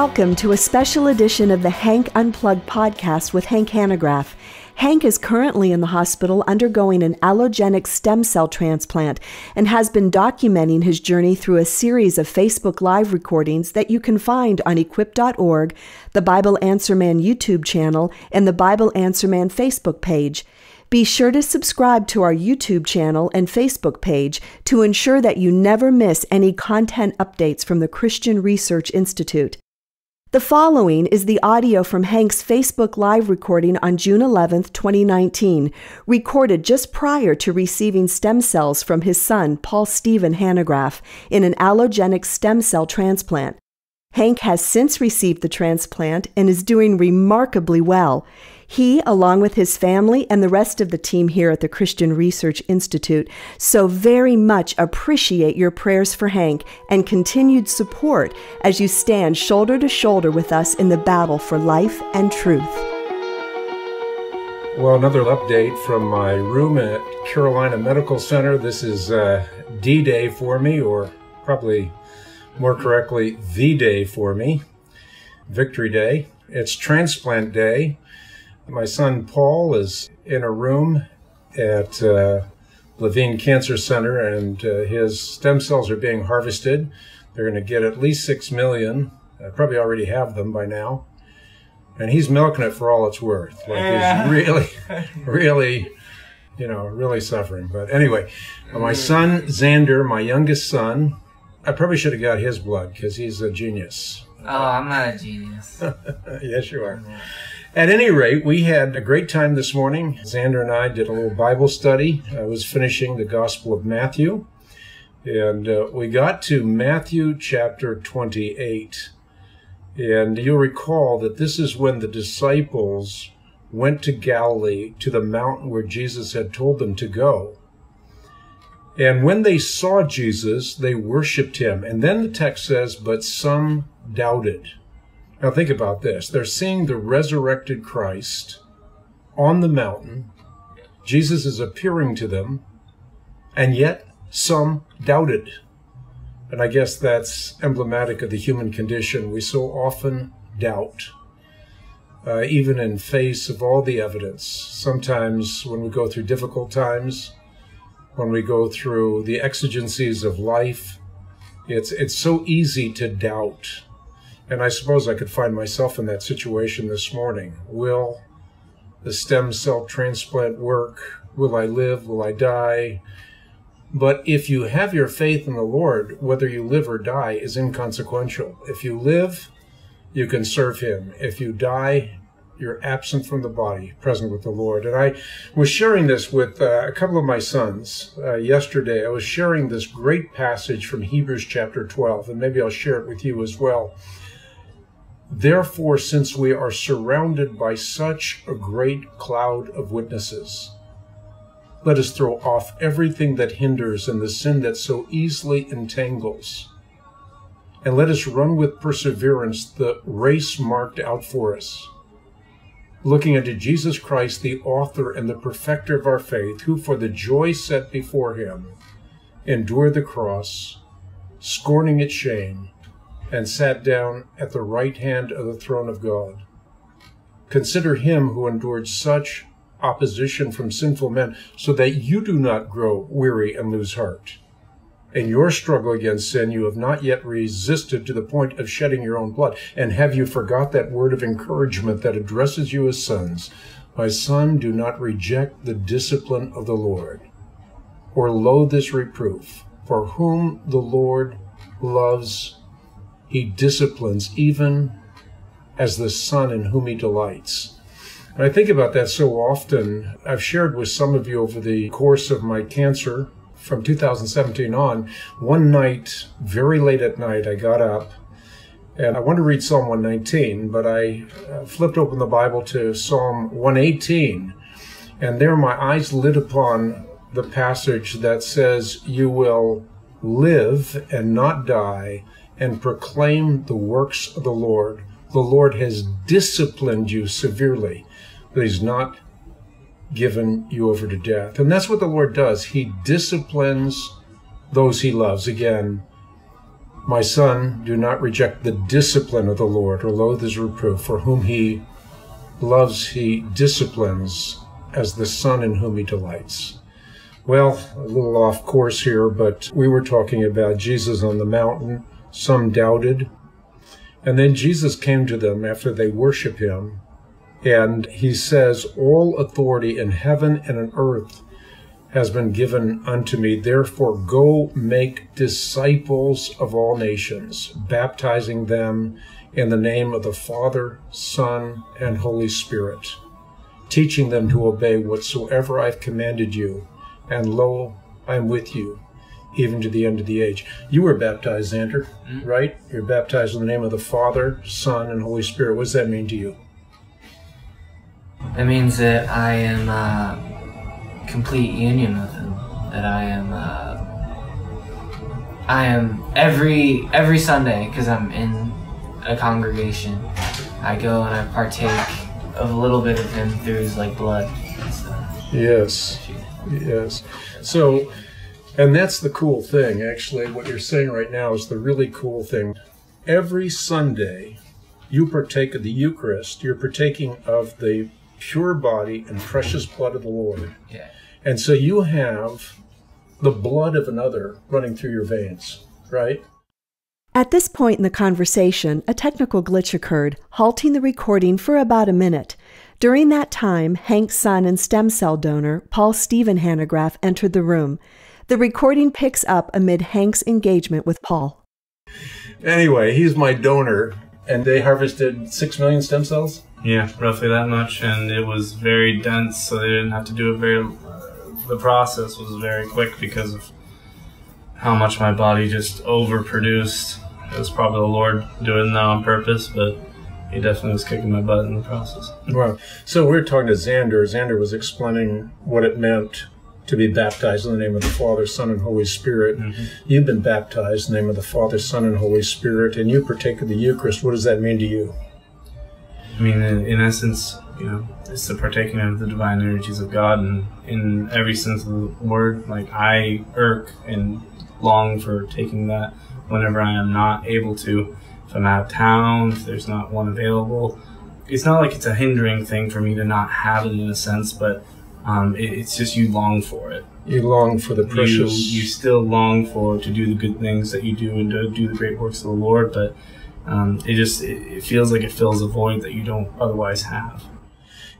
Welcome to a special edition of the Hank Unplugged podcast with Hank Hanegraaff. Hank is currently in the hospital undergoing an allogenic stem cell transplant and has been documenting his journey through a series of Facebook Live recordings that you can find on equip.org, the Bible Answer Man YouTube channel, and the Bible Answer Man Facebook page. Be sure to subscribe to our YouTube channel and Facebook page to ensure that you never miss any content updates from the Christian Research Institute. The following is the audio from Hank's Facebook Live recording on June 11, 2019, recorded just prior to receiving stem cells from his son, Paul Stephen Hanegraaff, in an allogenic stem cell transplant. Hank has since received the transplant and is doing remarkably well. He, along with his family and the rest of the team here at the Christian Research Institute, so very much appreciate your prayers for Hank and continued support as you stand shoulder to shoulder with us in the battle for life and truth. Well, another update from my room at Carolina Medical Center. This is uh, D Day for me, or probably more correctly, V-Day for me, Victory Day. It's Transplant Day. My son Paul is in a room at uh, Levine Cancer Center, and uh, his stem cells are being harvested. They're going to get at least six million. I probably already have them by now. And he's milking it for all it's worth. Like he's really, really, you know, really suffering. But anyway, my son Xander, my youngest son, I probably should have got his blood because he's a genius. Oh, I'm not a genius. yes, you are. At any rate, we had a great time this morning. Xander and I did a little Bible study. I was finishing the Gospel of Matthew, and uh, we got to Matthew chapter 28. And you'll recall that this is when the disciples went to Galilee to the mountain where Jesus had told them to go. And when they saw Jesus, they worshiped him. And then the text says, but some doubted. Now think about this. They're seeing the resurrected Christ on the mountain. Jesus is appearing to them, and yet some doubted. And I guess that's emblematic of the human condition. We so often doubt, uh, even in face of all the evidence. Sometimes when we go through difficult times, when we go through the exigencies of life, it's, it's so easy to doubt and I suppose I could find myself in that situation this morning. Will the stem cell transplant work? Will I live? Will I die? But if you have your faith in the Lord, whether you live or die is inconsequential. If you live, you can serve Him. If you die, you're absent from the body, present with the Lord. And I was sharing this with uh, a couple of my sons uh, yesterday. I was sharing this great passage from Hebrews chapter 12, and maybe I'll share it with you as well. Therefore, since we are surrounded by such a great cloud of witnesses, let us throw off everything that hinders and the sin that so easily entangles. And let us run with perseverance the race marked out for us, looking unto Jesus Christ, the author and the perfecter of our faith, who for the joy set before him endured the cross, scorning its shame and sat down at the right hand of the throne of God. Consider him who endured such opposition from sinful men, so that you do not grow weary and lose heart. In your struggle against sin, you have not yet resisted to the point of shedding your own blood. And have you forgot that word of encouragement that addresses you as sons? My son, do not reject the discipline of the Lord, or loathe this reproof. For whom the Lord loves, he disciplines even as the son in whom he delights. And I think about that so often. I've shared with some of you over the course of my cancer from 2017 on. One night, very late at night, I got up and I wanted to read Psalm 119, but I uh, flipped open the Bible to Psalm 118. And there my eyes lit upon the passage that says, You will live and not die and proclaim the works of the Lord. The Lord has disciplined you severely, but He's not given you over to death. And that's what the Lord does. He disciplines those He loves. Again, My son, do not reject the discipline of the Lord or loathe his reproof, for whom he loves, he disciplines as the son in whom he delights. Well, a little off course here, but we were talking about Jesus on the mountain. Some doubted. And then Jesus came to them after they worship him, and he says, All authority in heaven and on earth has been given unto me. Therefore, go make disciples of all nations, baptizing them in the name of the Father, Son, and Holy Spirit, teaching them to obey whatsoever I've commanded you. And lo, I am with you even to the end of the age. You were baptized, Xander, mm-hmm. right? You're baptized in the name of the Father, Son, and Holy Spirit. What does that mean to you? That means that I am uh, complete union with Him. That I am, uh, I am every every Sunday because I'm in a congregation. I go and I partake of a little bit of Him through His like blood. Yes, yes. So, and that's the cool thing. Actually, what you're saying right now is the really cool thing. Every Sunday, you partake of the Eucharist. You're partaking of the pure body and precious blood of the Lord. Yeah. And so you have the blood of another running through your veins, right? At this point in the conversation, a technical glitch occurred, halting the recording for about a minute. During that time, Hank's son and stem cell donor, Paul Stephen Hanegraaff, entered the room. The recording picks up amid Hank's engagement with Paul. Anyway, he's my donor, and they harvested six million stem cells? Yeah, roughly that much, and it was very dense, so they didn't have to do it very. the process was very quick because of how much my body just overproduced. It was probably the Lord doing that on purpose, but he definitely was kicking my butt in the process. Wow. So we are talking to Xander. Xander was explaining what it meant to be baptized in the name of the Father, Son, and Holy Spirit. Mm-hmm. You've been baptized in the name of the Father, Son, and Holy Spirit, and you partake of the Eucharist. What does that mean to you? I mean, in, in essence, you know, it's the partaking of the divine energies of God, and in every sense of the word, like I irk and long for taking that whenever I am not able to. If I'm out of town, if there's not one available, it's not like it's a hindering thing for me to not have it in a sense, but um, it, it's just you long for it. You long for the precious. You, you still long for to do the good things that you do and to do the great works of the Lord, but um, it just it, it feels like it fills a void that you don't otherwise have.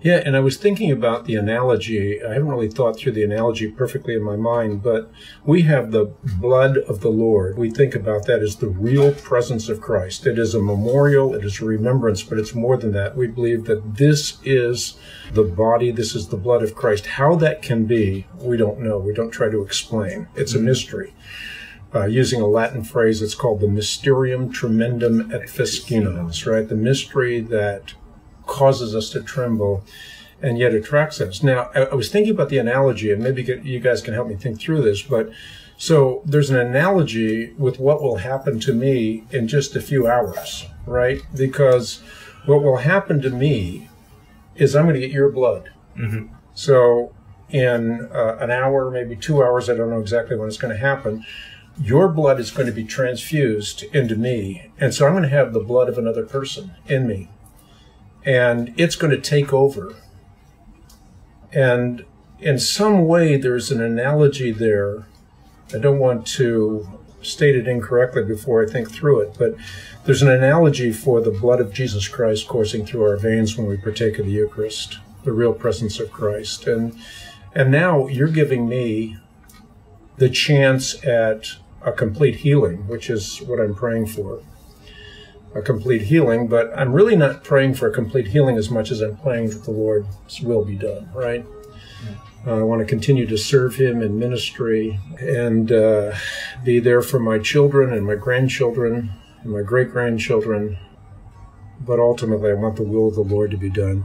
Yeah, and I was thinking about the analogy. I haven't really thought through the analogy perfectly in my mind, but we have the blood of the Lord. We think about that as the real presence of Christ. It is a memorial, it is a remembrance, but it's more than that. We believe that this is the body, this is the blood of Christ. How that can be, we don't know. We don't try to explain. It's a mm-hmm. mystery uh, using a Latin phrase, it's called the Mysterium Tremendum et Fascinans, right? The mystery that causes us to tremble and yet attracts us. Now, I, I was thinking about the analogy, and maybe you guys can help me think through this, but so there's an analogy with what will happen to me in just a few hours, right? Because what will happen to me is I'm going to get your blood. Mm-hmm. So in uh, an hour, maybe two hours, I don't know exactly when it's going to happen your blood is going to be transfused into me. And so I'm going to have the blood of another person in me. And it's going to take over. And in some way, there's an analogy there. I don't want to state it incorrectly before I think through it, but there's an analogy for the blood of Jesus Christ coursing through our veins when we partake of the Eucharist, the real presence of Christ. And and now you're giving me the chance at a complete healing, which is what I'm praying for. A complete healing, but I'm really not praying for a complete healing as much as I'm praying that the Lord's will be done, right? Uh, I want to continue to serve Him in ministry and uh, be there for my children and my grandchildren and my great grandchildren. But ultimately, I want the will of the Lord to be done.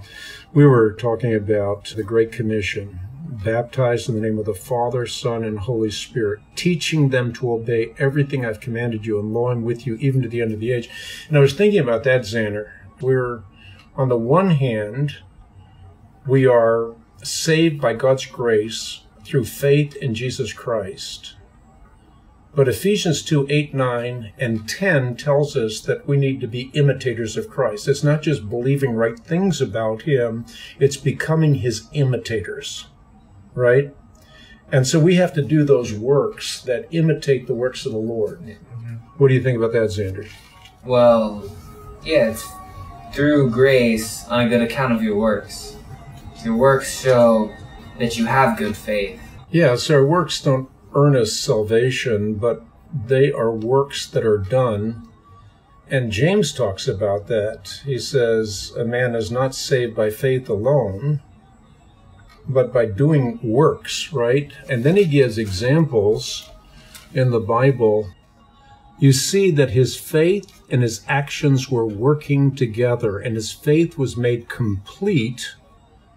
We were talking about the Great Commission baptized in the name of the Father, Son, and Holy Spirit, teaching them to obey everything I've commanded you, and lo, I'm with you even to the end of the age. And I was thinking about that, Xander. We're, on the one hand, we are saved by God's grace through faith in Jesus Christ. But Ephesians 2 8, 9, and 10 tells us that we need to be imitators of Christ. It's not just believing right things about Him, it's becoming His imitators, right? And so we have to do those works that imitate the works of the Lord. Mm-hmm. What do you think about that, Xander? Well, yeah, it's through grace on a good account of your works. Your works show that you have good faith. Yeah, so our works don't earn us salvation, but they are works that are done. And James talks about that. He says, A man is not saved by faith alone, but by doing works, right? And then he gives examples in the Bible. You see that his faith and his actions were working together, and his faith was made complete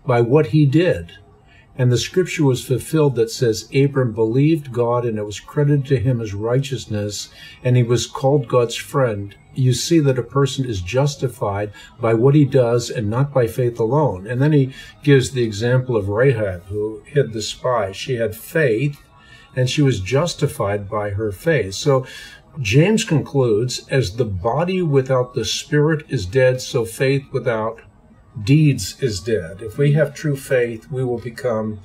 by what he did. And the scripture was fulfilled that says, Abram believed God and it was credited to him as righteousness, and he was called God's friend. You see that a person is justified by what he does and not by faith alone. And then he gives the example of Rahab, who hid the spy. She had faith and she was justified by her faith. So James concludes, as the body without the spirit is dead, so faith without deeds is dead. If we have true faith, we will become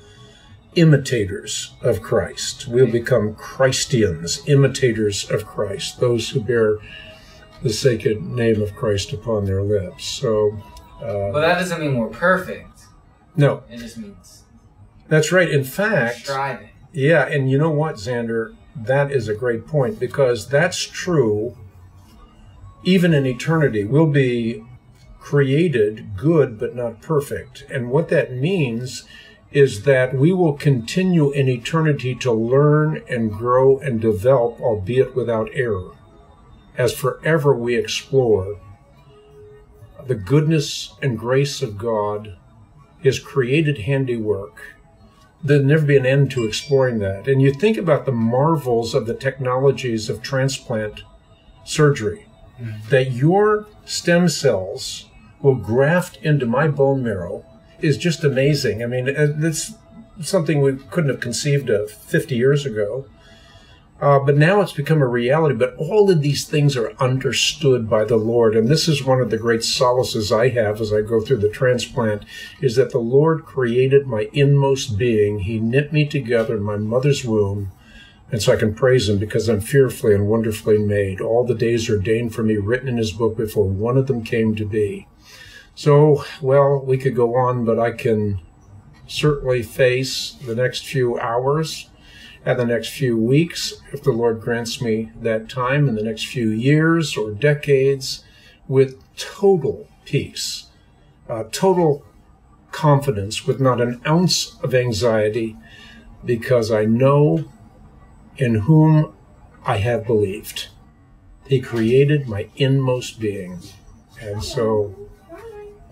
imitators of Christ. We'll become Christians, imitators of Christ, those who bear the sacred name of Christ upon their lips. So, uh, But that doesn't mean we're perfect. no, It just means that's right. In fact, striving. Yeah, and you know what, Xander? That is a great point because that's true even in eternity. We'll be created good but not perfect. And what that means is that we will continue in eternity to learn and grow and develop, albeit without error, as forever we explore the goodness and grace of God, His created handiwork There'll never be an end to exploring that. And you think about the marvels of the technologies of transplant surgery, mm-hmm. that your stem cells will graft into my bone marrow is just amazing. I mean, uh, that's something we couldn't have conceived of 50 years ago. Uh, but now it's become a reality. But all of these things are understood by the Lord. And this is one of the great solaces I have as I go through the transplant is that the Lord created my inmost being. He knit me together in my mother's womb. And so I can praise him because I'm fearfully and wonderfully made. All the days ordained for me, written in his book before one of them came to be. So, well, we could go on, but I can certainly face the next few hours and the next few weeks, if the Lord grants me that time, in the next few years or decades, with total peace, uh, total confidence, with not an ounce of anxiety, because I know in whom I have believed. He created my inmost being. And so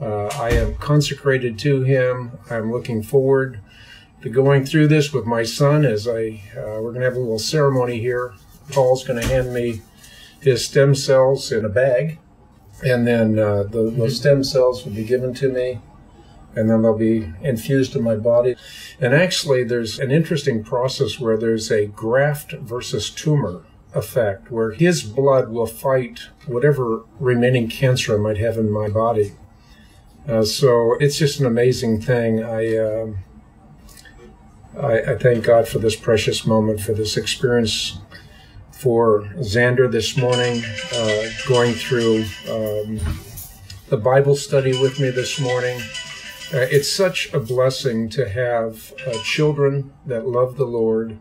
uh, I am consecrated to Him. I'm looking forward to going through this with my son as I uh, we're going to have a little ceremony here. Paul's going to hand me his stem cells in a bag, and then uh, the, those stem cells will be given to me, and then they'll be infused in my body. And actually, there's an interesting process where there's a graft versus tumor effect, where his blood will fight whatever remaining cancer I might have in my body. Uh, so it's just an amazing thing. I. um I, I, thank God for this precious moment, for this experience, for Xander this morning, uh, going through um, the Bible study with me this morning. Uh, it's such a blessing to have uh, children that love the Lord.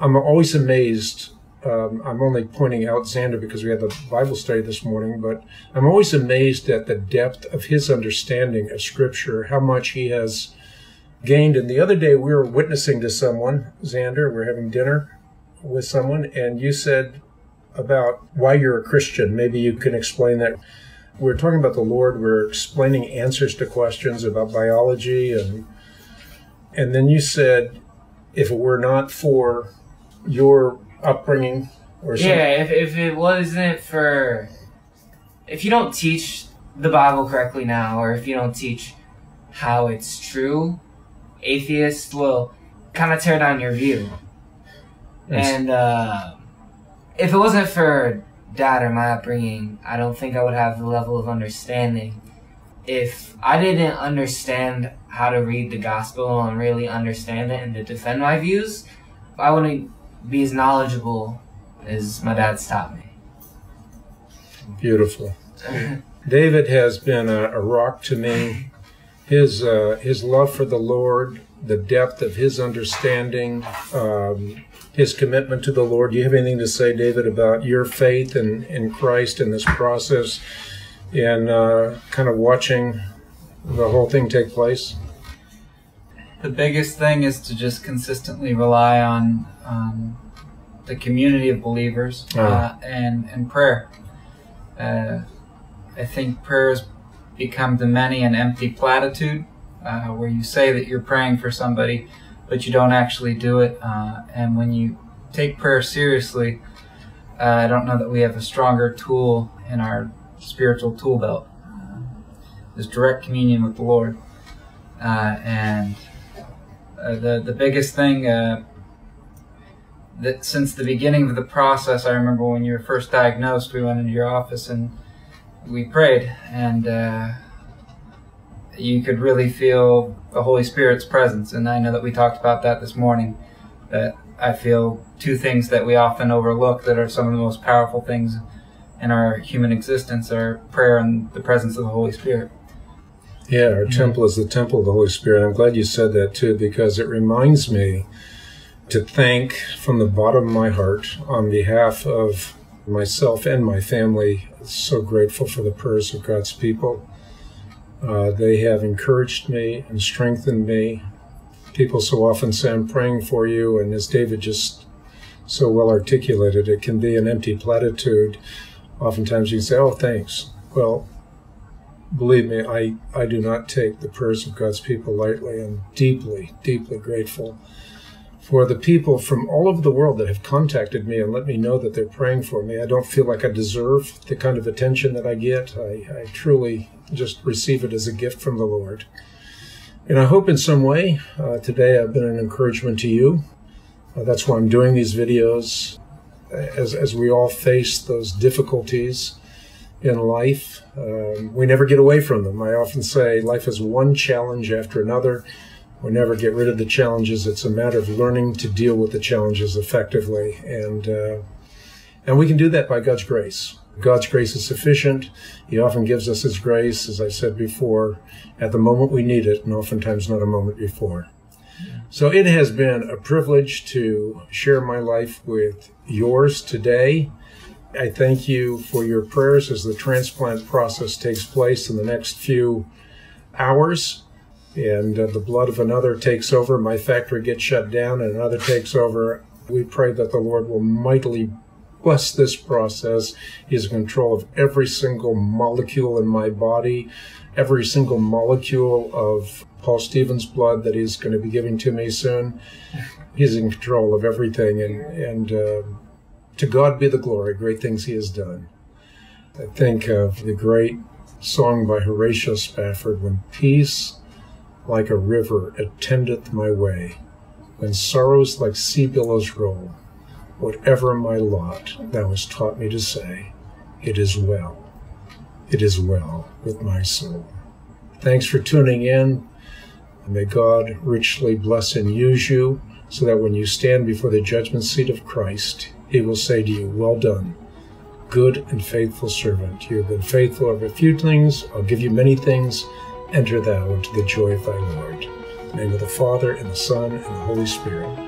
I'm always amazed. Um, I'm only pointing out Xander because we had the Bible study this morning, but I'm always amazed at the depth of his understanding of Scripture, how much he has gained. And the other day we were witnessing to someone, Xander, we are having dinner with someone, and you said about why you're a Christian. Maybe you can explain that. We are talking about the Lord. We are explaining answers to questions about biology, and and then you said, if it were not for your upbringing or something. Yeah, if, if it wasn't for. If you don't teach the Bible correctly now, or if you don't teach how it's true, atheists will kind of tear down your view. Yes. And uh, if it wasn't for dad or my upbringing, I don't think I would have the level of understanding. If I didn't understand how to read the gospel and really understand it and to defend my views, I wouldn't be as knowledgeable as my dad's taught me. Beautiful. David has been a, a rock to me. His uh, his love for the Lord, the depth of his understanding, um, his commitment to the Lord. Do you have anything to say, David, about your faith in, in Christ in this process and uh, kind of watching the whole thing take place? The biggest thing is to just consistently rely on um, the community of believers uh, and and prayer. Uh, I think prayer has become to many an empty platitude, uh, where you say that you're praying for somebody, but you don't actually do it. Uh, and when you take prayer seriously, uh, I don't know that we have a stronger tool in our spiritual tool belt. Uh, is direct communion with the Lord, uh, and uh, the the biggest thing uh, that since the beginning of the process, I remember when you were first diagnosed, we went into your office and we prayed, and uh, you could really feel the Holy Spirit's presence. And I know that we talked about that this morning. That I feel two things that we often overlook that are some of the most powerful things in our human existence are prayer and the presence of the Holy Spirit. Yeah, our temple is the temple of the Holy Spirit. I'm glad you said that too, because it reminds me to thank from the bottom of my heart on behalf of myself and my family. So grateful for the prayers of God's people. Uh, they have encouraged me and strengthened me. People so often say, I'm praying for you, and as David just so well articulated, it can be an empty platitude. Oftentimes you say, Oh, thanks. Well, believe me, I, I do not take the prayers of God's people lightly. I'm deeply, deeply grateful for the people from all over the world that have contacted me and let me know that they're praying for me. I don't feel like I deserve the kind of attention that I get. I, I truly just receive it as a gift from the Lord. And I hope in some way uh, today I've been an encouragement to you. Uh, that's why I'm doing these videos as, as we all face those difficulties in life. Um, we never get away from them. I often say life is one challenge after another. We never get rid of the challenges. It's a matter of learning to deal with the challenges effectively, and uh, and we can do that by God's grace. God's grace is sufficient. He often gives us His grace, as I said before, at the moment we need it, and oftentimes not a moment before. So it has been a privilege to share my life with yours today. I thank you for your prayers as the transplant process takes place in the next few hours and uh, the blood of another takes over. My factory gets shut down and another takes over. We pray that the Lord will mightily bless this process. He's in control of every single molecule in my body, every single molecule of Paul Stephen's blood that he's going to be giving to me soon. He's in control of everything, and and uh, to God be the glory. Great things He has done. I think of the great song by Horatio Spafford, "When peace." like a river attendeth my way, when sorrows like sea billows roll. Whatever my lot, thou hast taught me to say, it is well, it is well with my soul. Thanks for tuning in. And may God richly bless and use you so that when you stand before the judgment seat of Christ, he will say to you, Well done, good and faithful servant. You have been faithful over a few things, I'll give you many things enter thou into the joy of thy Lord. In the name of the Father, and the Son, and the Holy Spirit.